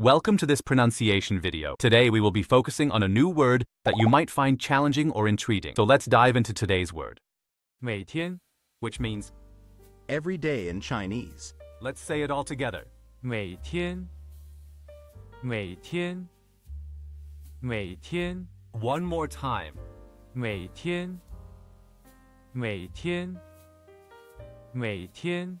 Welcome to this pronunciation video. Today we will be focusing on a new word that you might find challenging or intriguing. So let's dive into today's word, 每天， which means, every day in Chinese. let's say it all together. 每天，每天，每天， One more time. 每天，每天，每天。